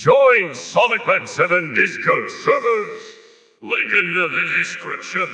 Join Sonic Man 7 Discord servers. Link in the description.